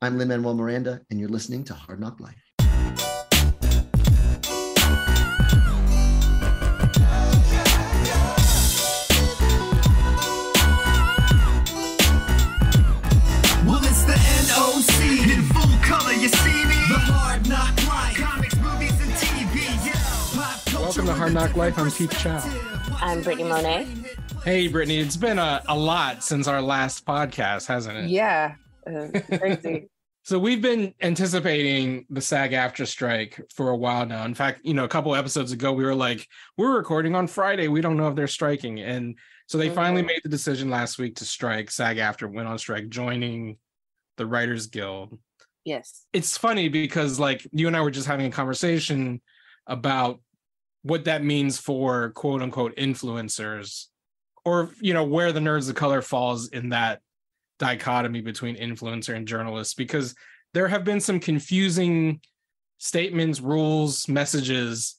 I'm Lin Manuel Miranda, and you're listening to Hard NOC Life. Well, it's the NOC in full color. You see me? The Hard NOC Life. Comics, movies, and TV. Yeah. Pop culture Welcome to Hard NOC Life. I'm Keith Chow. I'm Britney Monet. Hey, Britney, it's been a, a lot since our last podcast, hasn't it? Yeah, crazy. So we've been anticipating the SAG-AFTRA strike for a while now. In fact, you know, a couple episodes ago, we were like, we're recording on Friday. We don't know if they're striking. And so they finally Mhm. made the decision last week to strike. SAG-AFTRA went on strike, joining the Writers Guild. yes. It's funny because like you and I were just having a conversation about what that means for quote unquote influencers or you know where the nerds of color falls in that dichotomy between influencer and journalists because there have been some confusing statements rules messages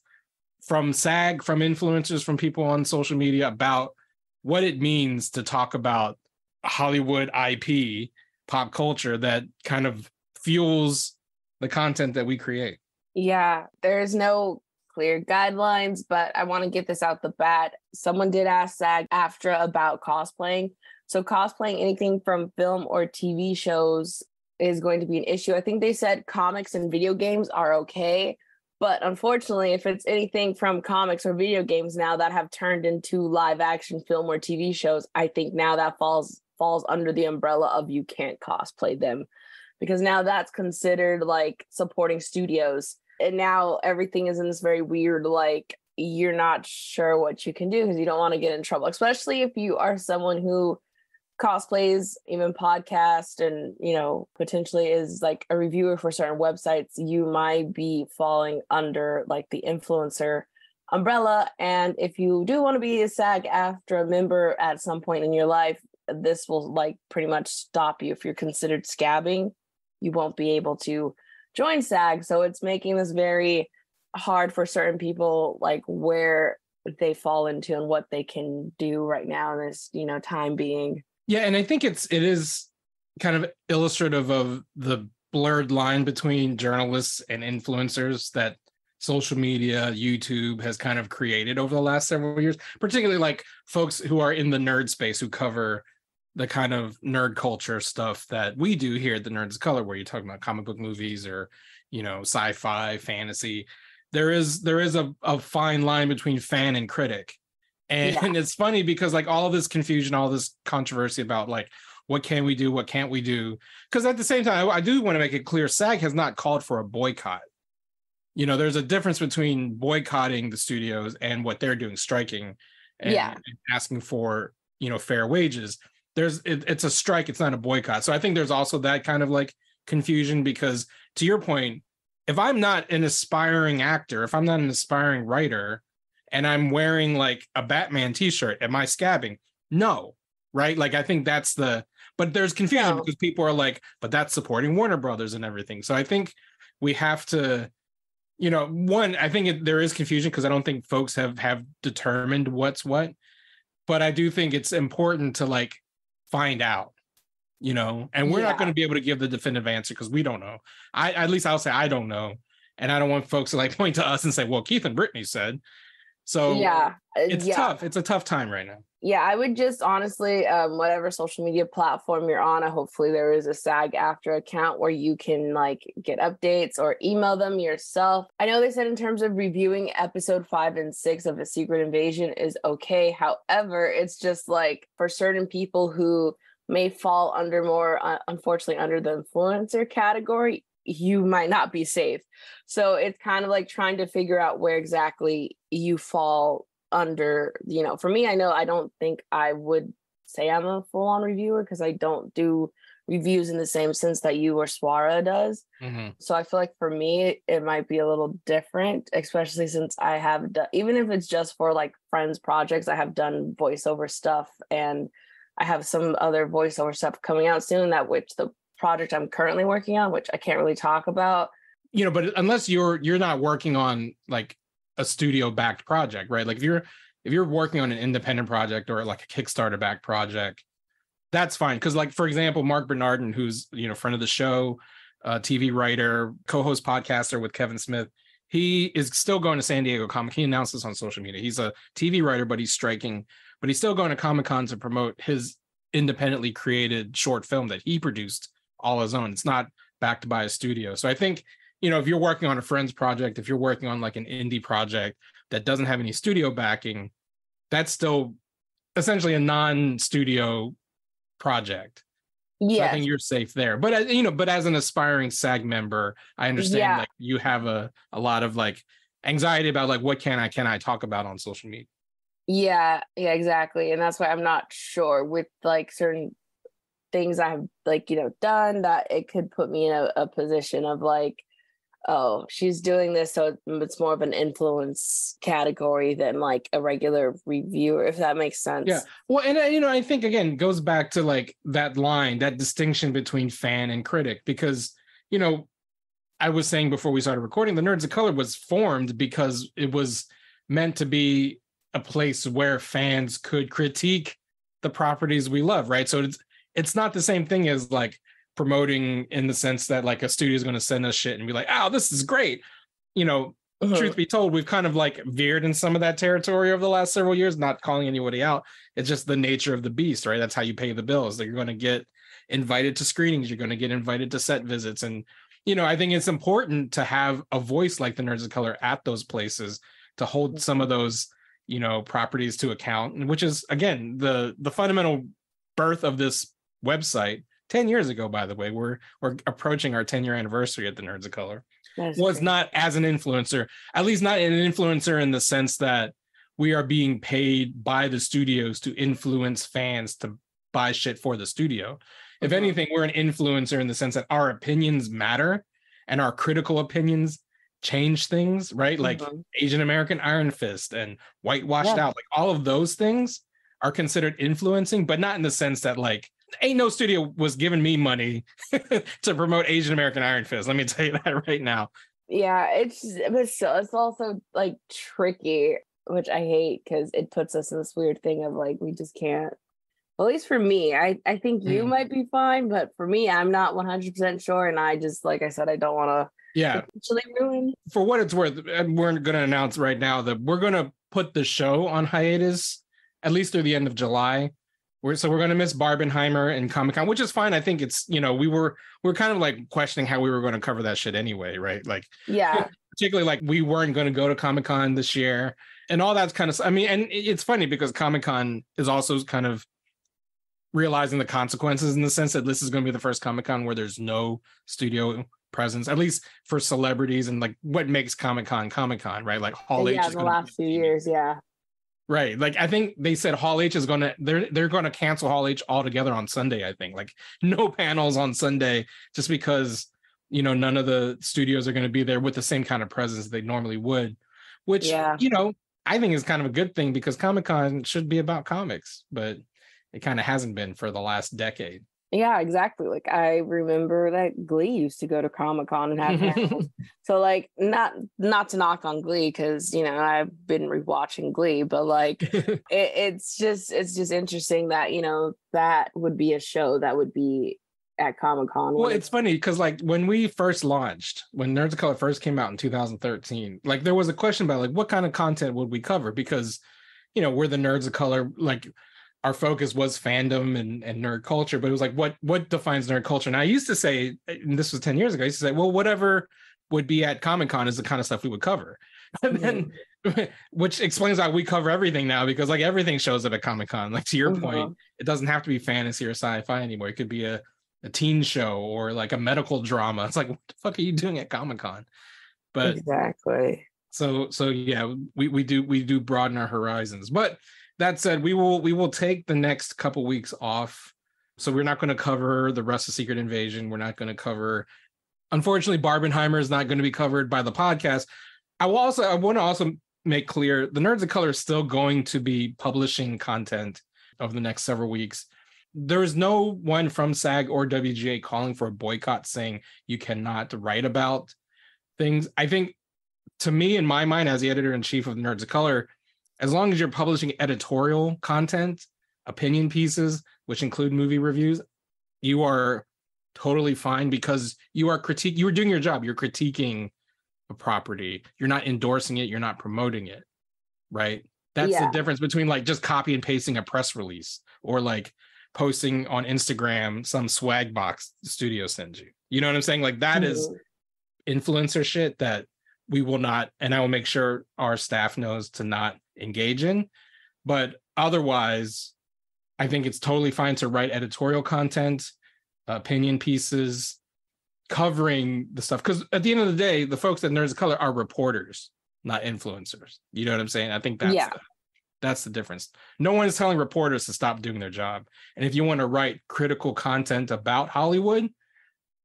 from sag from influencers from people on social media about what it means to talk about hollywood ip pop culture that kind of fuels the content that we create Yeah, there's no clear guidelines, but I want to get this out the bat. Someone did ask SAG AFTRA about cosplaying. So, cosplaying anything from film or TV shows is going to be an issue. I think they said comics and video games are okay. But unfortunately, if it's anything from comics or video games now that have turned into live action film or TV shows, I think now that falls falls under the umbrella of you can't cosplay them because now that's considered like supporting studios and now everything is in this very weird like you're not sure what you can do because you don't want to get in trouble especially if you are someone who cosplays even podcast and you know potentially is like a reviewer for certain websites you might be falling under like the influencer umbrella and if you do want to be a SAG-AFTRA member at some point in your life this will like pretty much stop you if you're considered scabbing you won't be able to join SAG. So it's making this very hard for certain people, like where they fall into and what they can do right now in this, you know, time being. Yeah, and I think it's it is kind of illustrative of the blurred line between journalists and influencers that social media, YouTube has kind of created over the last several years, particularly like folks who are in the nerd space who cover the kind of nerd culture stuff that we do here at the Nerds of Color, where you're talking about comic book movies or, you know, sci-fi, fantasy. There is there is a, a fine line between fan and critic. And Yeah. it's funny because like all this confusion, all this controversy about like what can we do, what can't we do? Because at the same time, I, I do want to make it clear, SAG has not called for a boycott. You know, there's a difference between boycotting the studios and what they're doing, striking and, Yeah. and asking for you know fair wages. There's it, it's a strike, it's not a boycott. So I think there's also that kind of like confusion because to your point, if I'm not an aspiring actor, if I'm not an aspiring writer, and I'm wearing like a Batman t-shirt, am I scabbing? No, right? Like I think that's the but there's confusion No. because people are like, but that's supporting Warner Brothers and everything. So I think we have to, you know, one, I think it, there is confusion because I don't think folks have have determined what's what, but I do think it's important to like find out, you know, and we're not going to be able to give the definitive answer because we don't know. I at least I'll say I don't know, and I don't want folks to like point to us and say, well, Keith and Britney said. So yeah. uh, it's yeah. tough. It's a tough time right now. Yeah, I would just honestly, um, whatever social media platform you're on, uh, hopefully there is a SAG-AFTRA account where you can like get updates or email them yourself. I know they said in terms of reviewing episode five and six of A Secret Invasion is okay. However, it's just like for certain people who may fall under more, uh, unfortunately, under the influencer category, you might not be safe. So it's kind of like trying to figure out where exactly you fall under, you know, for me, I know I don't think I would say I'm a full on reviewer because I don't do reviews in the same sense that you or Swara does. Mhm. So I feel like for me, it might be a little different, especially since I have done, even if it's just for like friends projects, I have done voiceover stuff and I have some other voiceover stuff coming out soon that which the project I'm currently working on, which I can't really talk about. you know but unless you're you're not working on like a studio backed project right like if you're if you're working on an independent project or like a kickstarter backed project that's fine. Because, like, for example, Mark Bernardin, who's you know friend of the show, uh, TV writer, co-host, podcaster with Kevin Smith, he is still going to San Diego Comic. He announced this on social media. He's a TV writer, but he's striking. But he's still going to Comic Con to promote his independently created short film that he produced all his own. It's not backed by a studio. So I think you know if you're working on a friend's project, if you're working on like an indie project that doesn't have any studio backing, that's still essentially a non-studio project. So I think you're safe there. But uh, you know, but as an aspiring SAG member, I understand Yeah. like you have a a lot of like anxiety about like what can I can I talk about on social media. Yeah, yeah, exactly. And that's why I'm not sure with like certain things I've like, you know, done that it could put me in a, a position of like, oh, she's doing this, so it's more of an influence category than like a regular reviewer, if that makes sense. Yeah. Well, and uh, you know, I think again goes back to like that line, that distinction between fan and critic, because you know, I was saying before we started recording, the Nerds of Color was formed because it was meant to be a place where fans could critique the properties we love, right? So it's it's not the same thing as like promoting in the sense that like a studio is going to send us shit and be like, "Oh, this is great." You know, Mhm. truth be told, we've kind of like veered in some of that territory over the last several years, not calling anybody out. It's just the nature of the beast, right? That's how you pay the bills. That you're going to get invited to screenings, you're going to get invited to set visits. And, you know, I think it's important to have a voice like the Nerds of Color at those places to hold some of those, you know, properties to account, and which is again the the fundamental birth of this website 10 years ago, by the way. We're we're approaching our 10 year anniversary at the Nerds of Color was great. not as an influencer, at least not an influencer in the sense that we are being paid by the studios to influence fans to buy shit for the studio. If Mhm. anything, we're an influencer in the sense that our opinions matter and our critical opinions change things, right? Like Mhm. Asian American Iron Fist and Whitewashed Yeah. Out, like all of those things are considered influencing, but not in the sense that like ain't no studio was giving me money to promote Asian American Iron Fist. Let me tell you that right now. Yeah, it's but still, it's also like tricky, which I hate because it puts us in this weird thing of like we just can't. At least for me, I I think you Mm. might be fine, but for me, I'm not 100 percent sure, and I just like I said, I don't want to Yeah. ruin. for what it's worth, and we're going to announce right now that we're going to put the show on hiatus at least through the end of July. We're, so we're going to miss Barbenheimer and Comic Con, which is fine. I think it's you know we were we are kind of like questioning how we were going to cover that shit anyway, right? Like Yeah, particularly like we weren't going to go to Comic Con this year and all that's kind of I mean, and it's funny because Comic Con is also kind of realizing the consequences in the sense that this is going to be the first Comic Con where there's no studio presence, at least for celebrities and like what makes Comic Con Comic Con, right? Like Hall H yeah. The last few years, yeah, Right. Like I think they said Hall H is gonna they're they're gonna cancel Hall H altogether on Sunday, I think. Like no panels on Sunday just because you know none of the studios are gonna be there with the same kind of presence they normally would. Which Yeah. you know, I think is kind of a good thing because Comic Con should be about comics, but it kind of hasn't been for the last decade. Yeah, exactly. Like I remember that Glee used to go to Comic Con and have panels. So like not not to knock on Glee because you know I've been rewatching Glee, but like it, it's just it's just interesting that you know that would be a show that would be at Comic Con. Well, it's funny because like when we first launched, when Nerds of Color first came out in 2013, like there was a question about like what kind of content would we cover because you know we're the Nerds of Color, like our focus was fandom and, and nerd culture, but it was like what what defines nerd culture? And I used to say, and this was 10 years ago, I used to say, well, whatever would be at Comic Con is the kind of stuff we would cover. And then which explains why we cover everything now because like everything shows up at Comic Con. Like to your Mhm. point, it doesn't have to be fantasy or sci-fi anymore. It could be a, a teen show or like a medical drama. It's like, what the fuck are you doing at Comic Con? But exactly. so so yeah, we we do we do broaden our horizons. But that said, we will we will take the next couple weeks off. So we're not going to cover the rest of Secret Invasion. We're not going to cover. Unfortunately, Barbenheimer is not going to be covered by the podcast. I will also I want to also make clear the Nerds of Color is still going to be publishing content over the next several weeks. There is no one from SAG or WGA calling for a boycott saying you cannot write about things. I think to me, in my mind, as the editor in chief of Nerds of Color, as long as you're publishing editorial content, opinion pieces, which include movie reviews, you are totally fine because you are critique you are doing your job. You're critiquing a property. You're not endorsing it, you're not promoting it. Right? That's Yeah. the difference between like just copy and pasting a press release or like posting on Instagram some swag box the studio sends you. You know what I'm saying? Like that is Mhm. influencer shit that we will not and i will make sure our staff knows to not engage in. But otherwise i think it's totally fine to write editorial content opinion pieces covering the stuff. Because at the end of the day the folks at nerds of color are reporters not influencers. You know what i'm saying? I think that's Yeah. the, that's the difference. No one is telling reporters to stop doing their job. And if you want to write critical content about hollywood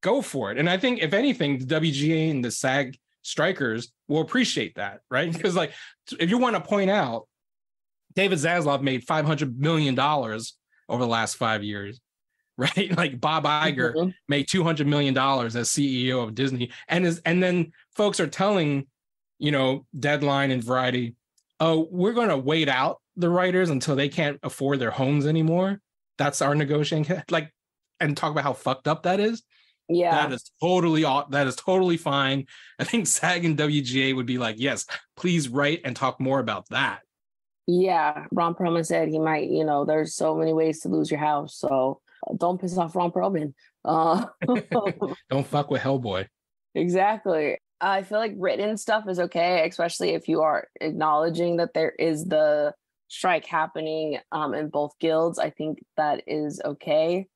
go for it. And I think if anything, the WGA and the SAG strikers will appreciate that, right? Because like if you want to point out, David Zaslav made five hundred million dollars over the last five years, right? Like Bob Iger Mhm. made two hundred million dollars as CEO of Disney, and is and then folks are telling, you know, Deadline and Variety, oh, we're going to wait out the writers until they can't afford their homes anymore. That's our negotiating, like, and talk about how fucked up that is Yeah. that is totally that is totally fine. I think SAG and WGA would be like, yes, please write and talk more about that. Yeah, Ron Perlman said he might, you know, there's so many ways to lose your house. So uh, don't piss off Ron Perlman. Uh, Don't fuck with Hellboy. exactly. I feel like written stuff is okay, especially if you are acknowledging that there is the strike happening um, in both guilds. I think that is okay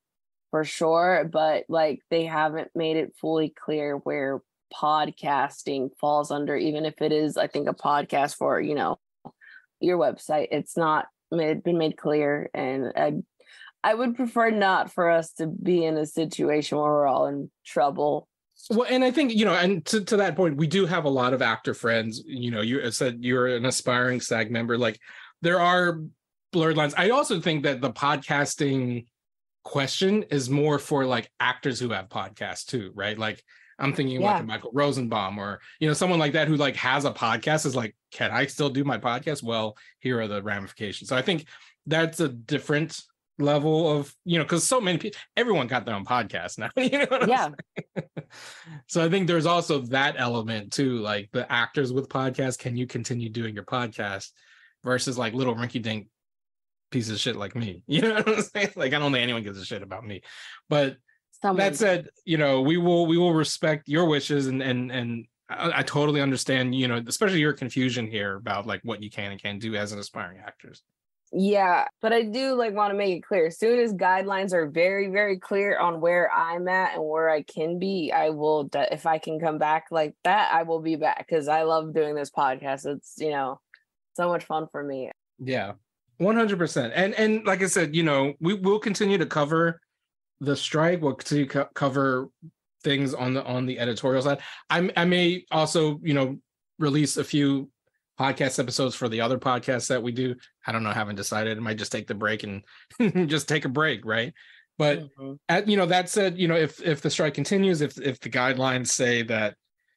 for sure. But like they haven't made it fully clear where podcasting falls under, even if it is, I think, a podcast for, you know, your website. It's not made, been made clear. And I, I would prefer not for us to be in a situation where we're all in trouble. Well, and I think, you know, and to, to that point, we do have a lot of actor friends. You know, you said you're an aspiring SAG member. Like there are blurred lines. I also think that the podcasting question is more for like actors who have podcasts too, right? Like I'm thinking of like Michael Rosenbaum or you know someone like that who like has a podcast is like, can I still do my podcast? Well, here are the ramifications. So I think that's a different level of you know because so many people everyone got their own podcast now you know Yeah. so i think there's also that element too like the actors with podcasts can you continue doing your podcast versus like little rinky dink piece of shit like me you know what i'm saying like i don't think anyone gives a shit about me but Someone, that said you know we will we will respect your wishes and and and I, I totally understand you know especially your confusion here about like what you can and can't do as an aspiring actors Yeah, but I do like want to make it clear. As soon as guidelines are very, very clear on where I'm at and where I can be, I will. If I can come back like that, I will be back because I love doing this podcast. It's you know so much fun for me. Yeah, one hundred percent. And and like I said, you know, we will continue to cover the strike. We'll continue to co- cover things on the on the editorial side. I I may also you know release a few podcast episodes for the other podcasts that we do. I don't know. Haven't decided. I might just take the break and just take a break, right? But Mhm. at, you know that said you know if if the strike continues if if the guidelines say that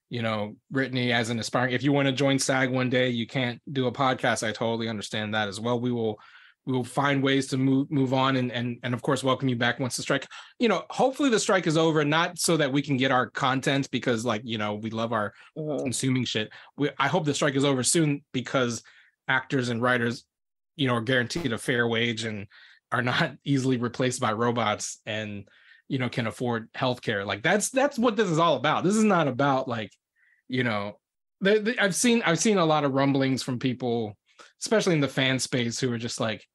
you know britney as an aspiring if you want to join sag one day you can't do a podcast i totally understand that as well we will we will find ways to move move on and and and of course welcome you back once the strike you know hopefully the strike is over not so that we can get our content because like you know we love our Mhm. consuming shit. We, I hope the strike is over soon because actors and writers, you know, are guaranteed a fair wage and are not easily replaced by robots and you know can afford healthcare. Like that's that's what this is all about. This is not about like, you know, I've seen I've seen a lot of rumblings from people, especially in the fan space, who are just like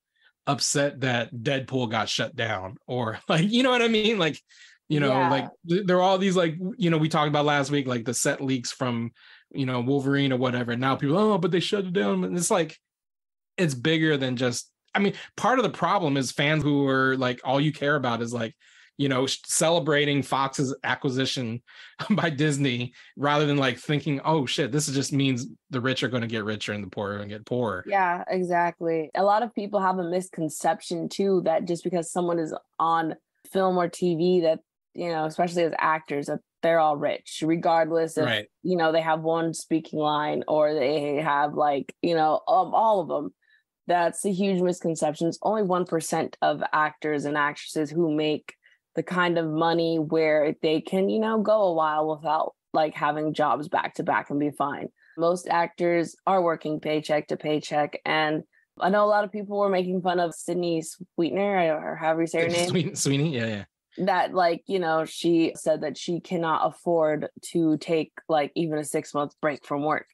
upset that Deadpool got shut down or like you know what I mean, like you know Yeah. like th- there are all these like you know we talked about last week like the set leaks from you know wolverine or whatever and now people oh but they shut it down and it's like it's bigger than just i mean part of the problem is fans who are like all you care about is like you know celebrating fox's acquisition by disney rather than like thinking oh shit this just means the rich are going to get richer and the poor are going to get poorer Yeah, exactly. A lot of people have a misconception too that just because someone is on film or TV, that you know, especially as actors, that they're all rich, regardless if right you know they have one speaking line or they have like you know um, all of them that's a huge misconception. It's only 1% of actors and actresses who make the kind of money where they can, you know, go a while without like having jobs back to back and be fine. Most actors are working paycheck to paycheck. And I know a lot of people were making fun of Sydney Sweetener or however you say her name. Sweeney, Sweeney, yeah, yeah. That like, you know, she said that she cannot afford to take like even a six month break from work.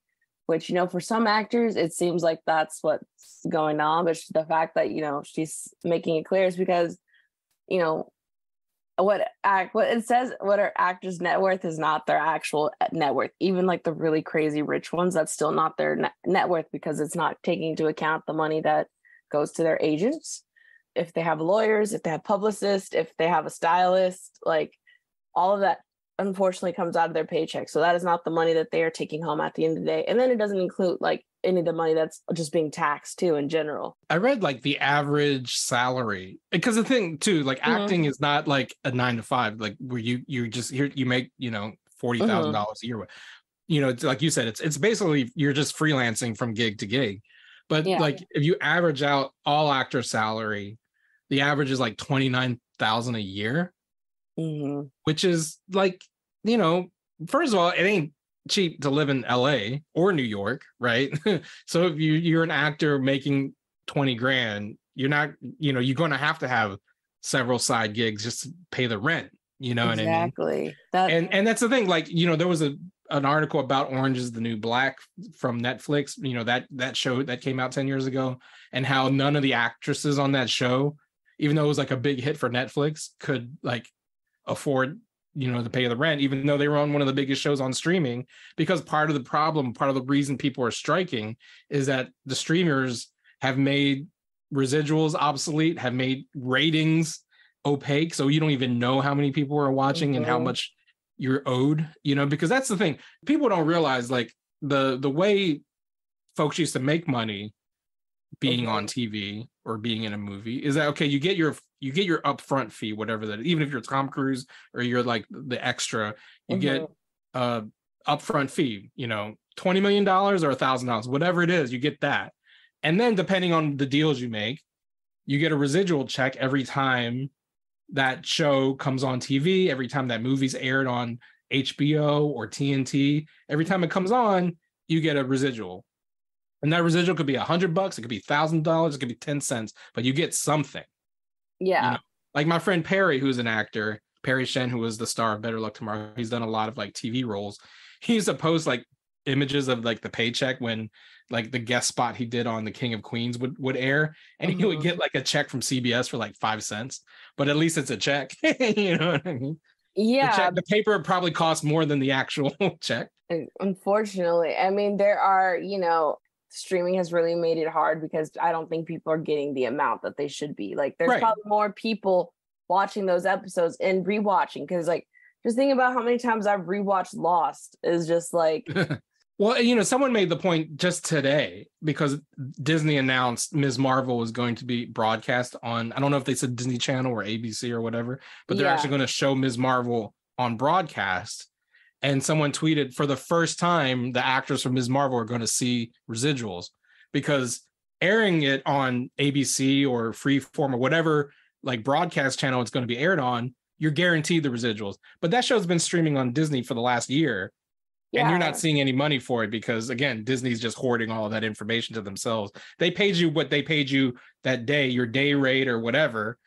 Which, you know, for some actors, it seems like that's what's going on. But the fact that, you know, she's making it clear is because, you know, what act what it says what our actors net worth is not their actual uh, net worth even like the really crazy rich ones that's still not their net, net worth because it's not taking into account the money that goes to their agents. If they have lawyers if they have publicists if they have a stylist like all of that unfortunately comes out of their paycheck. So that is not the money that they are taking home at the end of the day. And then it doesn't include like any of the money that's just being taxed too in general. I read like the average salary because the thing too, like Mhm. acting is not like a nine to five, like where you you just here you make you know forty thousand dollars a year. You know, it's like you said, it's it's basically you're just freelancing from gig to gig. But Yeah. like if you average out all actor salary, the average is like twenty nine thousand a year, Mhm. which is like you know, first of all, it ain't cheap to live in LA or New York, right? so if you you're an actor making 20 grand, you're not, you know, you're gonna have to have several side gigs just to pay the rent. You know what I mean? exactly. That And and that's the thing, like, you know, there was a an article about Orange is the New Black from Netflix, you know, that that show that came out 10 years ago, and how none of the actresses on that show, even though it was like a big hit for Netflix, could like afford you know to pay the rent even though they were on one of the biggest shows on streaming because part of the problem part of the reason people are striking is that the streamers have made residuals obsolete have made ratings opaque so you don't even know how many people are watching and how Mhm. much you're owed you know because that's the thing people don't realize like the the way folks used to make money being on TV or being in a movie is that okay you get your you get your upfront fee whatever that even if you're Tom Cruise or you're like the extra you get Mhm. uh upfront fee you know 20 million dollars or a thousand dollars whatever it is you get that. And then depending on the deals you make you get a residual check every time that show comes on TV every time that movie's aired on HBO or TNT every time it comes on you get a residual. And that residual could be a hundred bucks it could be thousand dollars it could be 10 cents but you get something yeah. know, like my friend Perry, who's an actor, Perry Shen, who was the star of Better Luck Tomorrow. He's done a lot of like TV roles. He used to post like images of like the paycheck when like the guest spot he did on The King of Queens would would air, and he would Mhm. get like a check from CBS for like five cents, but at least it's a check. you know what I mean? The, yeah. check, the paper probably costs more than the actual check. Unfortunately, I mean, there are, you know, streaming has really made it hard because I don't think people are getting the amount that they should be. Like, there's Right. probably more people watching those episodes and rewatching because, like, just think about how many times I've rewatched Lost is just like, Well, you know, someone made the point just today because Disney announced Ms. Marvel was going to be broadcast on, I don't know if they said Disney Channel or ABC or whatever, but they're Yeah. actually going to show Ms. Marvel on broadcast. And someone tweeted for the first time, the actors from Ms. Marvel are going to see residuals because airing it on ABC or Freeform or whatever like broadcast channel it's going to be aired on, you're guaranteed the residuals. But that show's been streaming on Disney for the last year and you're not seeing any money for it because again disney's just hoarding all that information to themselves they paid you what they paid you that day your day rate or whatever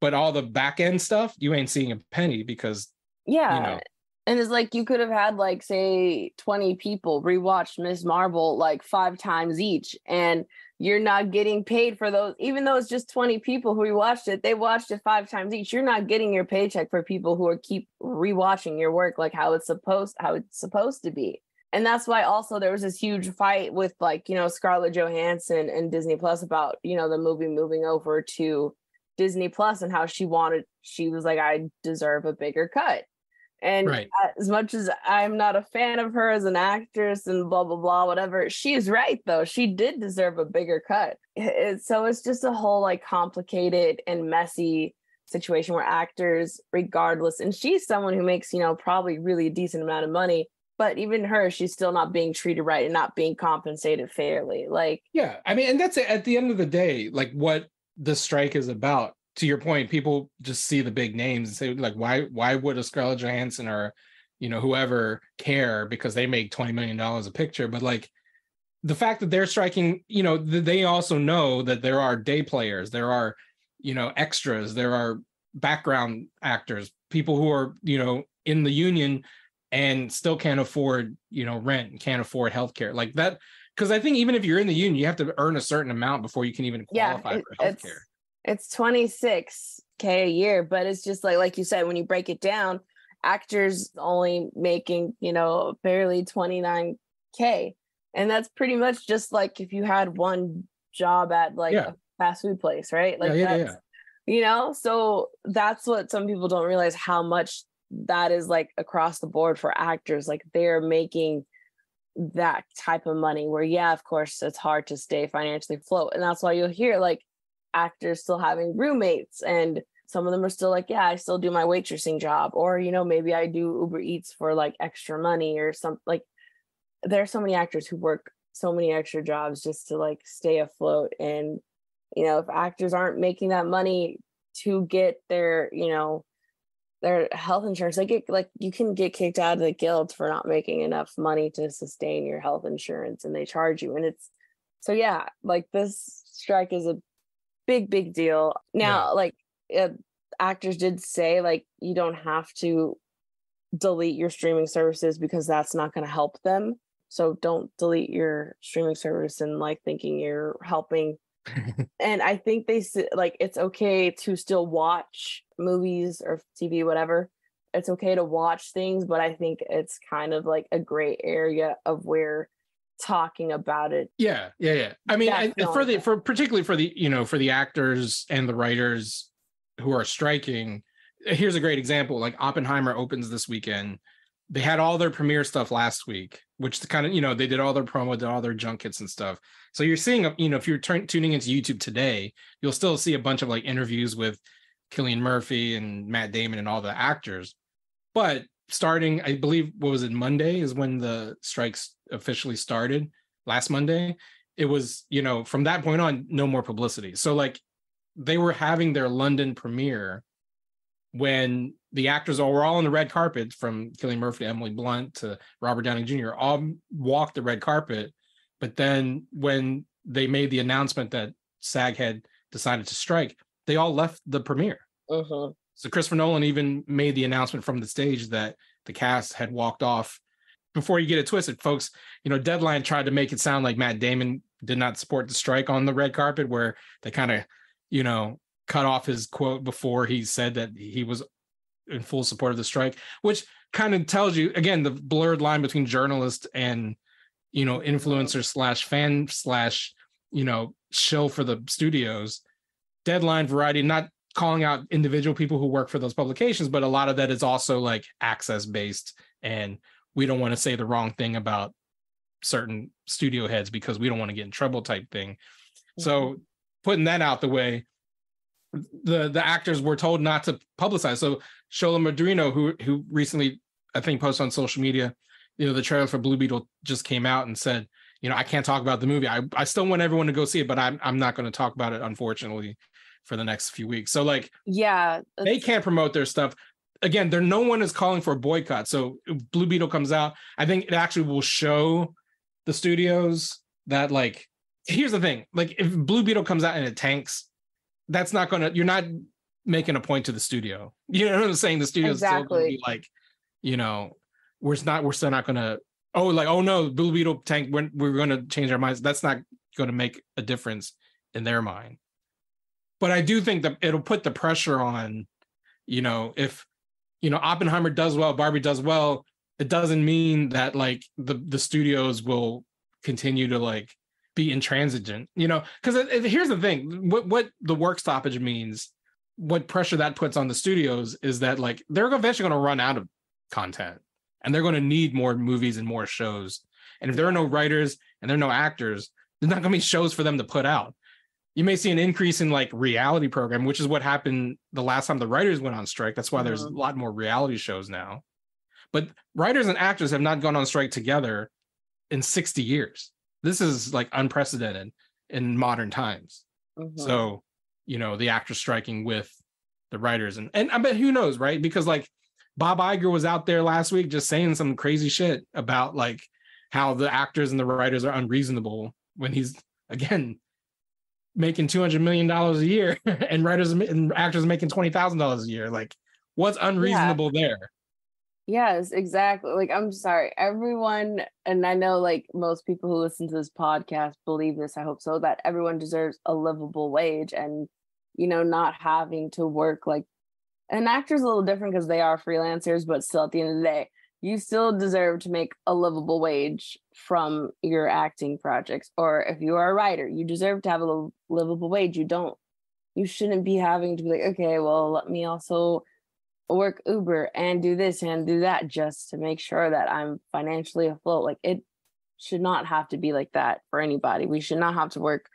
but all the back end stuff you ain't seeing a penny because Yeah. know. And it's like you could have had like say 20 people rewatch Miss Marvel like five times each and you're not getting paid for those even though it's just 20 people who rewatched it they watched it five times each you're not getting your paycheck for people who are keep rewatching your work like how it's supposed how it's supposed to be. And that's why also there was this huge fight with like you know Scarlett Johansson and Disney Plus about you know the movie moving over to Disney Plus and how she wanted she was like I deserve a bigger cut and Right. as much as I'm not a fan of her as an actress and blah blah blah whatever, she's right though. She did deserve a bigger cut. It- so it's just a whole like complicated and messy situation where actors, regardless, and she's someone who makes you know probably really a decent amount of money, but even her, she's still not being treated right and not being compensated fairly. Like, Yeah, I mean, and that's. At the end of the day, like what the strike is about. To your point, people just see the big names and say, like, why why would a Scarlett Johansson or you know whoever care because they make twenty million dollars a picture? But like the fact that they're striking, you know, th- they also know that there are day players, there are you know extras, there are background actors, people who are you know in the union and still can't afford you know rent and can't afford healthcare like that because I think even if you're in the union, you have to earn a certain amount before you can even yeah, qualify it- for healthcare. It's 26k a year, but it's just like like you said, when you break it down, actors only making you know barely 29k, and that's pretty much just like if you had one job at like Yeah. a fast food place, right? Like yeah, yeah, that's you know so that's what some people don't realize how much that is like across the board for actors like they're making that type of money where yeah of course it's hard to stay financially afloat and that's why you'll hear like actors still having roommates and some of them are still like yeah i still do my waitressing job or you know maybe i do uber eats for like extra money or something like there are so many actors who work so many extra jobs just to like stay afloat and you know if actors aren't making that money to get their you know their health insurance they get like you can get kicked out of the guild for not making enough money to sustain your health insurance and they charge you and it's so yeah like this strike is a big big deal. Now like uh, actors did say like you don't have to delete your streaming services because that's not going to help them. So don't delete your streaming service and like thinking you're helping. And I think they like it's okay to still watch movies or TV, whatever. It's okay to watch things, but I think it's kind of like a gray area of where talking about it. Yeah, yeah, yeah. I mean, I, for the for particularly for the you know for the actors and the writers who are striking. Here's a great example. Like Oppenheimer opens this weekend. They had all their premiere stuff last week, which kind of you know they did all their promo, did all their junkets and stuff. So you're seeing, you know, if you're turn, tuning into YouTube today, you'll still see a bunch of like interviews with Cillian Murphy and Matt Damon and all the actors. But starting, I believe, what was it, Monday is when the strikes officially started last Monday. It was, you know, from that point on, no more publicity. So like they were having their London premiere when the actors all were all on the red carpet from Cillian Murphy to Emily Blunt to Robert Downey Jr. all walked the red carpet. But then when they made the announcement that SAG had decided to strike, they all left the premiere. Mhm. So Christopher Nolan even made the announcement from the stage that the cast had walked off. Before you get it twisted, folks, you know, Deadline tried to make it sound like Matt Damon did not support the strike on the red carpet, where they kind of, you know, cut off his quote before he said that he was in full support of the strike, which kind of tells you again the blurred line between journalist and you know influencer slash fan slash you know shill for the studios deadline variety not calling out individual people who work for those publications but a lot of that is also like access based and we don't want to say the wrong thing about certain studio heads because we don't want to get in trouble type thing. So mm-hmm. putting that out the way the the actors were told not to publicize. So Xolo Maridueña who who recently i think posted on social media you know the trailer for blue beetle just came out and said you know i can't talk about the movie. I, I still want everyone to go see it but i'm, I'm not going to talk about it unfortunately for the next few weeks. So like Yeah. they can't promote their stuff. Again there no one is calling for a boycott. So if blue beetle comes out i think it actually will show the studios that like here's the thing. Like if blue beetle comes out and it tanks that's not gonna you're not making a point to the studio. You know what i'm saying? The studio's still gonna Exactly. be like you know we're not we're still not gonna oh like oh no blue beetle tank we're, we're gonna change our minds. That's not gonna make a difference in their mind but i do think that it'll put the pressure on you know if you know oppenheimer does well barbie does well it doesn't mean that like the the studios will continue to like be intransigent you know? Because here's the thing what what the work stoppage means what pressure that puts on the studios is that like they're eventually going to run out of content and they're going to need more movies and more shows and if there are no writers and there are no actors there's not going to be shows for them to put out you may see an increase in like reality program which is what happened the last time the writers went on strike that's why there's a Mhm. lot more reality shows now but writers and actors have not gone on strike together in 60 years. This is like unprecedented in modern times. Mhm. So, you know, the actors striking with the writers and and I bet who knows, right? Because like Bob Iger was out there last week just saying some crazy shit about like how the actors and the writers are unreasonable when he's again making 200 million dollars a year and writers and actors making $20,000 a year. Like what's unreasonable there? Yes, exactly. Like, I'm sorry, everyone, and I know like most people who listen to this podcast believe this, I hope so, that everyone deserves a livable wage and, you know, not having to work like an actor's a little different because they are freelancers, but still at the end of the day, you still deserve to make a livable wage from your acting projects. Or if you are a writer, you deserve to have a li- livable wage. You don't, you shouldn't be having to be like, okay, well, let me also work Uber and do this and do that just to make sure that I'm financially afloat. Like it should not have to be like that for anybody. We should not have to work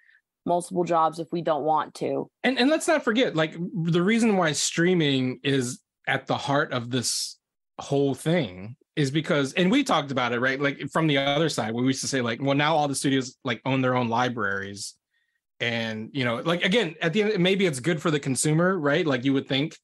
multiple jobs if we don't want to. And and let's not forget, like the reason why streaming is at the heart of this whole thing is because, and we talked about it, right? Like from the other side, we used to say, like, well, now all the studios like own their own libraries. And you know, like again, at the end, maybe it's good for the consumer, right? Like you would think,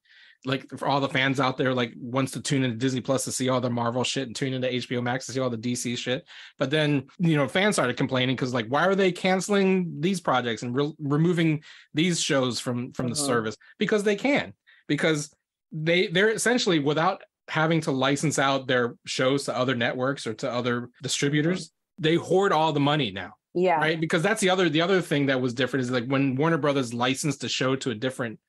like for all the fans out there, like wants to tune into Disney Plus to see all the Marvel shit and tune into HBO Max to see all the DC shit. But then, you know, fans started complaining because like, why are they canceling these projects and re- removing these shows from from the Uh-huh. service? Because they can. Because they they're essentially without having to license out their shows to other networks or to other distributors, they hoard all the money now Yeah. right because that's the other the other thing that was different is like when warner brothers licensed a show to a different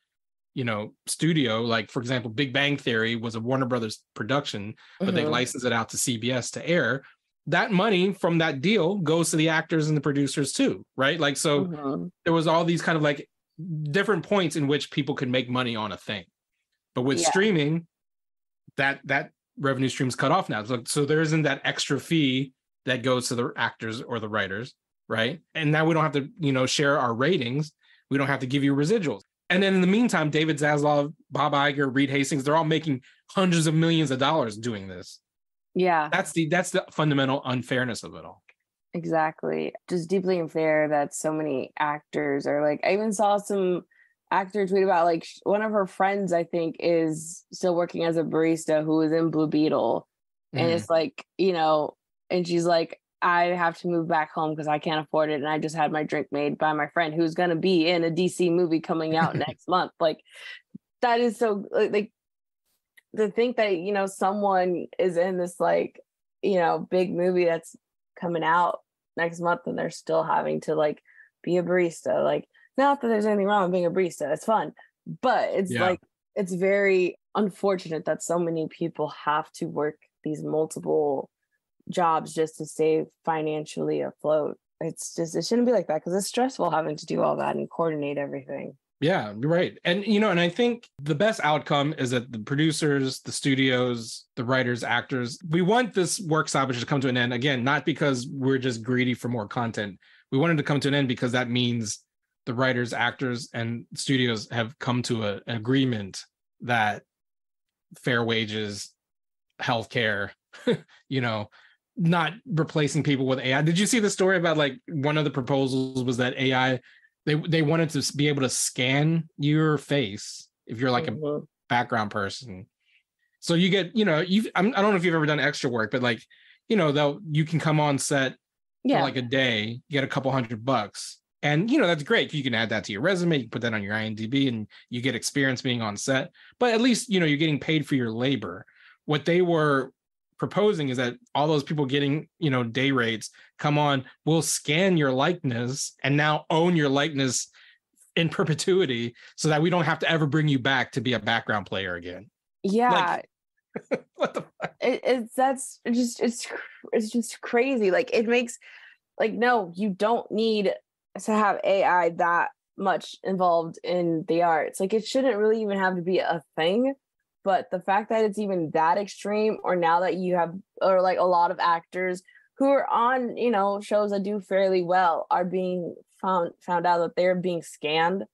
you know studio like for example big bang theory was a warner brothers production but they Mhm. licensed it out to cbs to air that money from that deal goes to the actors and the producers too right like so Mhm. there was all these kind of like different points in which people could make money on a thing but with Yeah. streaming that that revenue stream's cut off now. So, so there isn't that extra fee that goes to the actors or the writers right? And now we don't have to you know share our ratings. We don't have to give you residuals. And then in the meantime david zaslav bob Iger, reed hastings they're all making hundreds of millions of dollars doing this. Yeah. that's the that's the fundamental unfairness of it all. Exactly. Just deeply unfair that so many actors are like, I even saw some actor tweet about like sh- one of her friends, I think, is still working as a barista who is in Blue Beetle. And Mhm. it's like, you know, and she's like, I have to move back home because I can't afford it. And I just had my drink made by my friend who's going to be in a DC movie coming out next month. Like, that is so, like, like, to think that, you know, someone is in this, like, you know, big movie that's coming out next month and they're still having to like be a barista. Like, not that there's anything wrong with being a barista, it's fun, but it's Yeah. like it's very unfortunate that so many people have to work these multiple jobs just to stay financially afloat. It's just it shouldn't be like that because it's stressful having to do all that and coordinate everything. Yeah, you're right. And you know, and I think the best outcome is that the producers, the studios, the writers, actors, we want this work stoppage to come to an end. Again, not because we're just greedy for more content. We want it to come to an end because that means the writers, actors, and studios have come to a, an agreement that fair wages, healthcare, you know, not replacing people with AI. Did you see the story about like one of the proposals was that AI they they wanted to be able to scan your face if you're like a Mhm. background person. So you get, you know, you I don't know if you've ever done extra work, but like, you know, they'll you can come on set yeah, for like a day, get a couple hundred bucks. And you know, that's great. You can add that to your resume, you can put that on your IMDb and you get experience being on set. But at least, you know, you're getting paid for your labor. What they were proposing is that all those people getting, you know, day rates come on, we'll scan your likeness and now own your likeness in perpetuity so that we don't have to ever bring you back to be a background player again. yeah. What the fuck? it, it's that's just it's it's just crazy like it makes like no you don't need to have ai that much involved in the arts like it shouldn't really even have to be a thing but the fact that it's even that extreme or now that you have or like a lot of actors who are on you know shows that do fairly well are being found found out that they're being scanned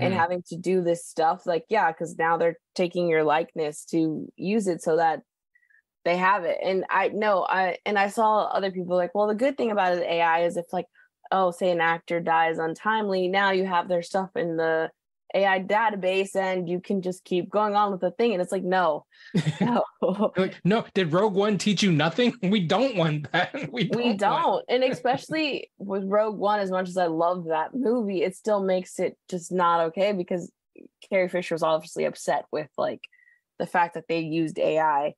and Mhm. having to do this stuff like yeah because now they're taking your likeness to use it so that they have it. And I know I and I saw other people like, well, the good thing about it, AI is if like, oh, say an actor dies untimely, now you have their stuff in the AI database and you can just keep going on with the thing. And it's like, no, no, like, no, did Rogue One teach you nothing? We don't want that. We don't. we don't. And especially with Rogue One, as much as I love that movie, it still makes it just not okay because Carrie Fisher was obviously upset with like the fact that they used AI.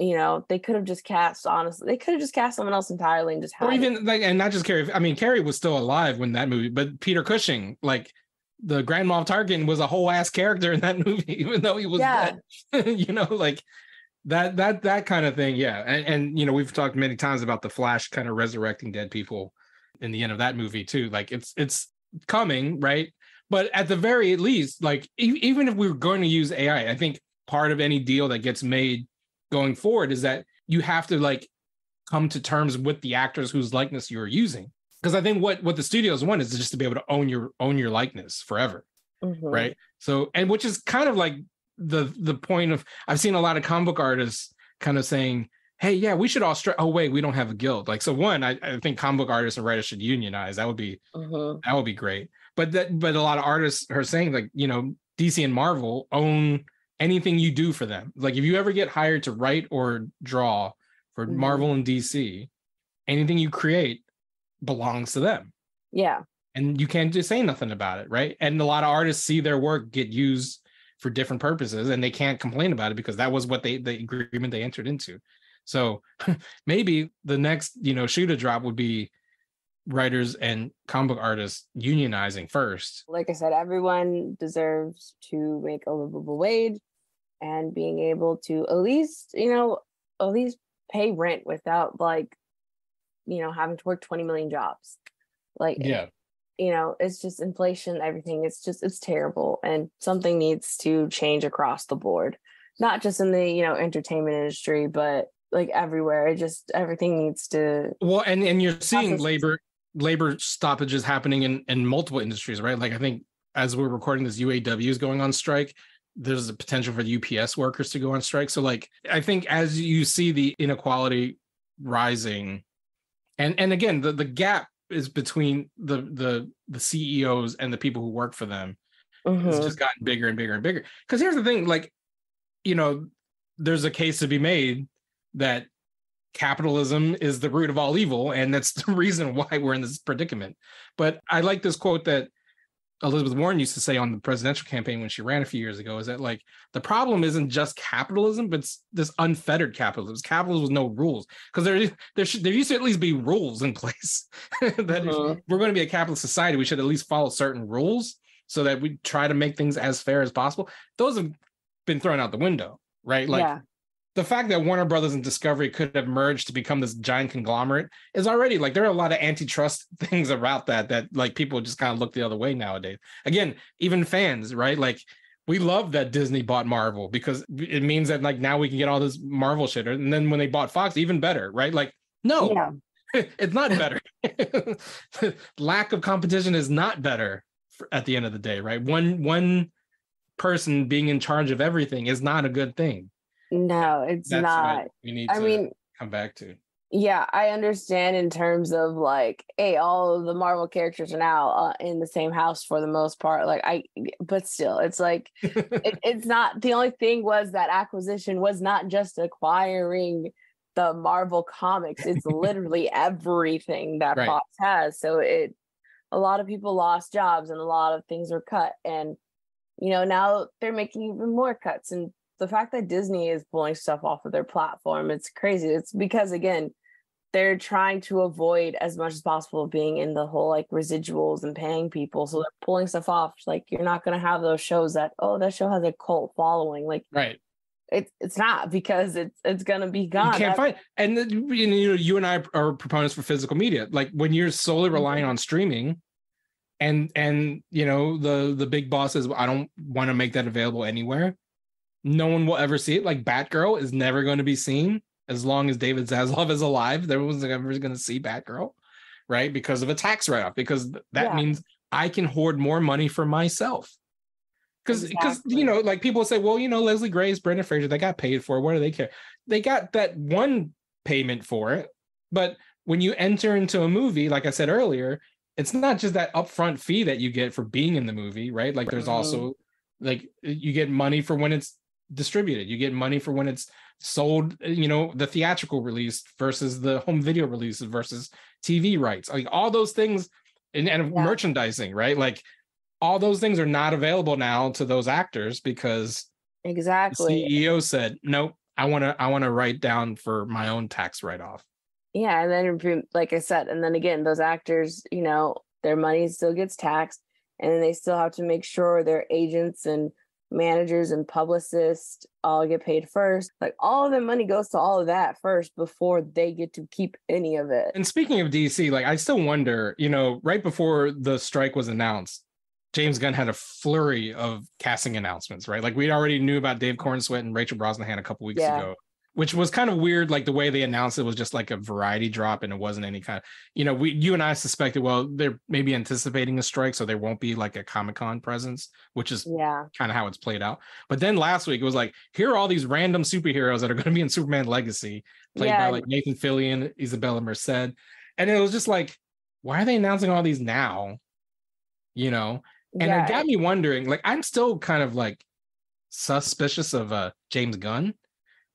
You know, they could have just cast honestly, they could have just cast someone else entirely and just had or it. even like, and not just Carrie. I mean, Carrie was still alive when that movie, but Peter Cushing, like the Grand Moff Tarkin, was a whole ass character in that movie, even though he was Yeah. dead. you know, like that that that kind of thing. Yeah, and and you know, we've talked many times about the Flash kind of resurrecting dead people in the end of that movie too. Like it's it's coming, right? But at the very least, like e- even if we were going to use AI, I think part of any deal that gets made going forward is that you have to like come to terms with the actors whose likeness you're using. Because i think what what the studios want is just to be able to own your own your likeness forever Mhm. right? So and which is kind of like the the point of i've seen a lot of comic book artists kind of saying hey yeah we should all stri- oh wait we don't have a guild. Like so one I, I think comic book artists and writers should unionize. That would be Mhm. that would be great. But that but a lot of artists are saying like you know dc and marvel own anything you do for them. Like if you ever get hired to write or draw for Mhm. marvel and dc anything you create belongs to them. Yeah. and you can't just say nothing about it right? And a lot of artists see their work get used for different purposes and they can't complain about it because that was what they the agreement they entered into. So maybe the next you know shoe to drop would be writers and comic book artists unionizing first. Like I said, everyone deserves to make a livable wage and being able to at least, you know, at least pay rent without like, you know, having to work 20 million jobs. Like, yeah you know, it's just inflation, everything. It's just, it's terrible. And something needs to change across the board, not just in the, you know, entertainment industry, but like everywhere. It just, everything needs to, well and and you're seeing labor labor stoppages happening in in multiple industries right like i think as we're recording this uaw is going on strike there's a potential for the ups workers to go on strike so like i think as you see the inequality rising and and again the the gap is between the the the ceos and the people who work for them it's Mhm. just gotten bigger and bigger and bigger. Because here's the thing, like, you know, there's a case to be made that capitalism is the root of all evil, and that's the reason why we're in this predicament. But I like this quote that Elizabeth Warren used to say on the presidential campaign when she ran a few years ago: is that like the problem isn't just capitalism, but it's this unfettered capitalism. It's capitalism with no rules. Because there, there should there used to at least be rules in place that if Mhm. we're going to be a capitalist society, we should at least follow certain rules so that we try to make things as fair as possible. Those have been thrown out the window, right? Like yeah. The fact that Warner Brothers and Discovery could have merged to become this giant conglomerate is already like there are a lot of antitrust things about that that like people just kind of look the other way nowadays. Again, even fans, right? Like we love that Disney bought Marvel because it means that like now we can get all this Marvel shit. And then when they bought Fox, even better, right? Like no, Yeah. it's not better. Lack of competition is not better for, at the end of the day, right? One one person being in charge of everything is not a good thing. No, it's That's not. we need I to mean, come back to. yeah, I understand in terms of like, hey, all the Marvel characters are now uh, in the same house for the most part. Like, I, but still, it's like, it, it's not the only thing was that acquisition was not just acquiring the Marvel comics, it's literally everything that Right. Fox has. So it, a lot of people lost jobs and a lot of things were cut. And, you know, now they're making even more cuts. And the fact that Disney is pulling stuff off of their platform, it's crazy. It's because again, they're trying to avoid as much as possible being in the whole like residuals and paying people. So they're pulling stuff off. Like you're not gonna have those shows that, oh, that show has a cult following. Like right. it's it's not because it's it's gonna be gone. you can't find and you know you and I are proponents for physical media. Like when you're solely relying Mm-hmm. on streaming, and and you know the the big boss says I don't want to make that available anywhere. No one will ever see it. Like Batgirl is never going to be seen as long as David Zaslav is alive. No one's ever going to see Batgirl, right? Because of a tax write off. Because that Yeah. means I can hoard more money for myself. Because because Exactly. you know like people say, well, you know Leslie Grace, Brendan Fraser, they got paid for. it. What do they care? they got that one payment for it. But when you enter into a movie, like I said earlier, it's not just that upfront fee that you get for being in the movie, right? Like there's also mm-hmm. like you get money for when it's distributed. You get money for when it's sold, you know, the theatrical release versus the home video release versus TV rights. Like all those things and, and Yeah. merchandising, right? Like all those things are not available now to those actors because the Exactly. CEO said, "Nope, I want to I want to write down for my own tax write-off." Yeah, and then like I said, and then again, those actors, you know, their money still gets taxed, and then they still have to make sure their agents and managers and publicists all get paid first. Like all of their money goes to all of that first before they get to keep any of it. And speaking of DC, like I still wonder, you know, right before the strike was announced, James Gunn had a flurry of casting announcements, right? Like we already knew about Dave Corenswet and Rachel Brosnahan a couple weeks Yeah. ago, which was kind of weird. Like the way they announced it was just like a variety drop, and it wasn't any kind. Of, you know, we you and I suspected, well, they're maybe anticipating a strike, so there won't be like a Comic Con presence, which is Yeah, kind of how it's played out. But then last week it was like, here are all these random superheroes that are going to be in Superman Legacy, played by like Nathan Fillion, Isabella Merced, and it was just like, why are they announcing all these now? You know, and yeah, it got me wondering. Like, I'm still kind of like suspicious of uh James Gunn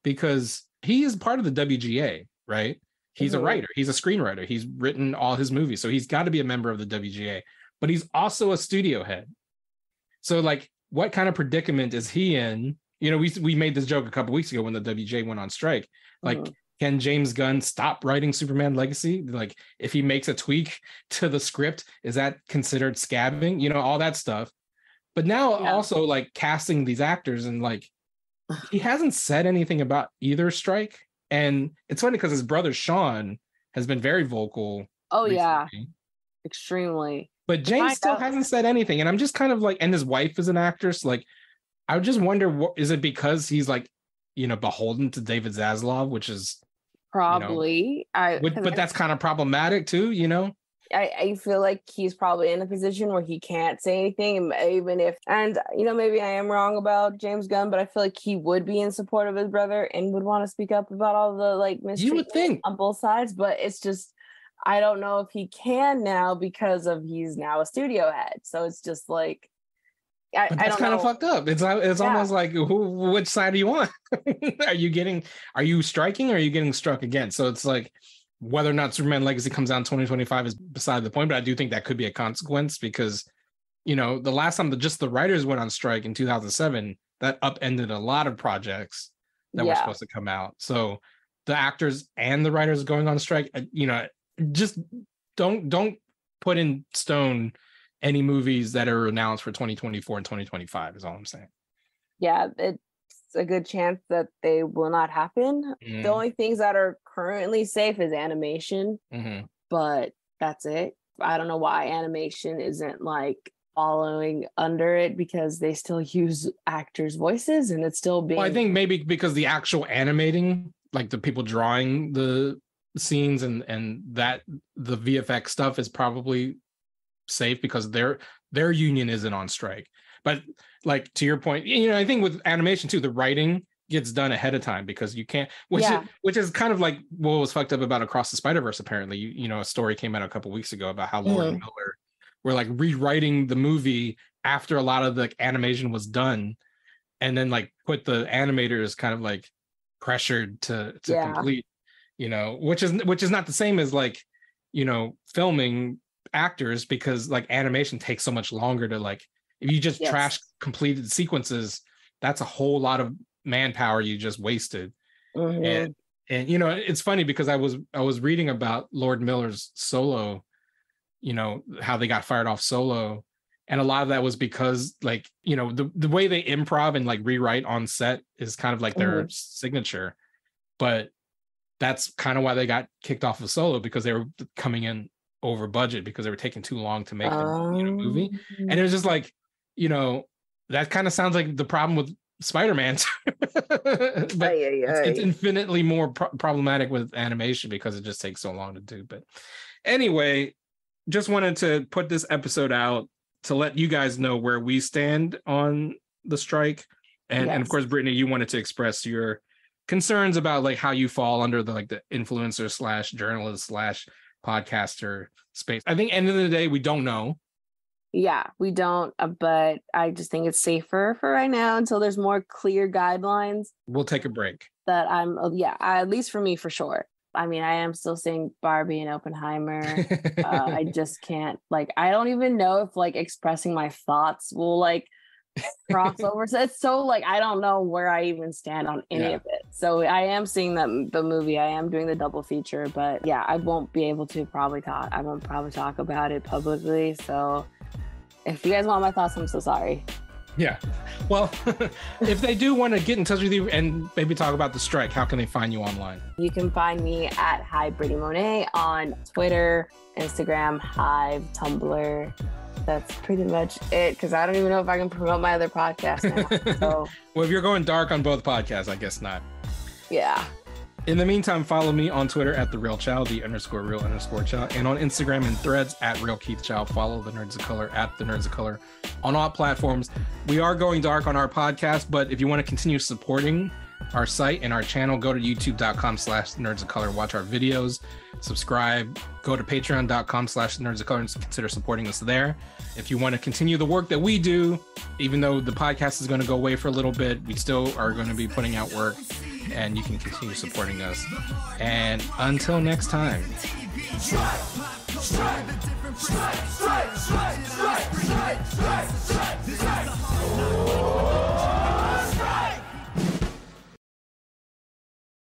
because he is part of the WGA, right? He's Mhm. a writer, he's a screenwriter, he's written all his movies, so he's got to be a member of the WGA. But he's also a studio head. So, like, what kind of predicament is he in? You know, we we made this joke a couple weeks ago when the WGA went on strike. Like, Mhm. can James Gunn stop writing Superman Legacy? Like, if he makes a tweak to the script, is that considered scabbing? You know, all that stuff. But now Yeah. also like casting these actors and like he hasn't said anything about either strike. And it's funny because his brother Sean has been very vocal. oh yeah, extremely. But James still hasn't said anything. And I'm just kind of like, and his wife is an actress. Like, I would just wonder what is it because he's like, you know, beholden to David Zaslav, which is Probably. I But, 'cause but I- that's kind of problematic too, you know? I, I feel like he's probably in a position where he can't say anything, even if, and uh, you know, maybe I am wrong about James Gunn, but I feel like he would be in support of his brother and would want to speak up about all the like You mistreatment would think. on both sides. But it's just, I don't know if he can now because of he's now a studio head. So it's just like, I, But that's kind of fucked up. It's it's Yeah. almost like who which side do you want? are you getting are you striking or are you getting struck again? So it's like whether or not Superman Legacy comes out in 2025 is beside the point, but I do think that could be a consequence because you know, the last time the just the writers went on strike in 2007, that upended a lot of projects that were supposed to come out. So the actors and the writers going on strike, uh, you know, just don't don't put in stone any movies that are announced for 2024 and 2025 is all I'm saying. Yeah, it's a good chance that they will not happen. Mm, The only things that are currently safe is animation. mhm. but that's it. I don't know why animation isn't like following under it because they still use actors' voices and it's still being Well, I think maybe because the actual animating, like the people drawing the scenes and and that the VFX stuff is probably safe because their their union isn't on strike. But like to your point, you know, I think with animation too, the writing gets done ahead of time because you can't which Yeah. is which is kind of like what was fucked up about across the Spider-Verse apparently. You, you know, a story came out a couple weeks ago about how Lord Mhm. Miller were like rewriting the movie after a lot of the animation was done and then like put the animators kind of like pressured to to Yeah. complete you know which is which is not the same as like you know filming actors because like animation takes so much longer to like if you just Yes. trash completed sequences that's a whole lot of manpower you just wasted. Mhm. and and you know it's funny because i was i was reading about lord miller's solo you know how they got fired off solo. And a lot of that was because like you know the, the way they improv and like rewrite on set is kind of like their signature. But that's kind of why they got kicked off of solo because they were coming in over budget because they were taking too long to make the you know, movie. And it was just like you know that kind of sounds like the problem with spider-man but it's, it's infinitely more pro- problematic with animation because it just takes so long to do but anyway just wanted to put this episode out to let you guys know where we stand on the strike and, and of course britney you wanted to express your concerns about like how you fall under the like the influencer slash journalist slash podcaster space. I think end of the day we don't know. Yeah, we don't, uh, but I just think it's safer for right now until there's more clear guidelines We'll take a break. that I'm, uh, yeah, at least for me, for sure. I mean, I am still seeing Barbie and Oppenheimer. uh, I just can't, like, I don't even know if like expressing my thoughts will like cross over. So it's so like, I don't know where I even stand on any Yeah. of it. So I am seeing the, the movie, I am doing the double feature, but yeah, I won't be able to probably talk. I won't probably talk about it publicly. So if you guys want my thoughts, I'm so sorry. yeah. Well, if they do want to get in touch with you and maybe talk about the strike, how can they find you online? You can find me at Hi Britney Monet on Twitter, Instagram, Hive, Tumblr. That's pretty much it because I don't even know if I can promote my other podcast now. so Well, if you're going dark on both podcasts, I guess not. yeah. In the meantime, follow me on Twitter at the real chow, the underscore real underscore chow, and on Instagram and threads at real Keith Chow. Follow the Nerds of Color at the Nerds of Color on all platforms. We are going dark on our podcast, but if you want to continue supporting our site and our channel, go to youtube.com slash nerds of color, watch our videos, subscribe, go to patreon.com slash nerds of color and consider supporting us there. If you want to continue the work that we do, even though the podcast is going to go away for a little bit, we still are going to be putting out work and you can continue supporting us. And until next time.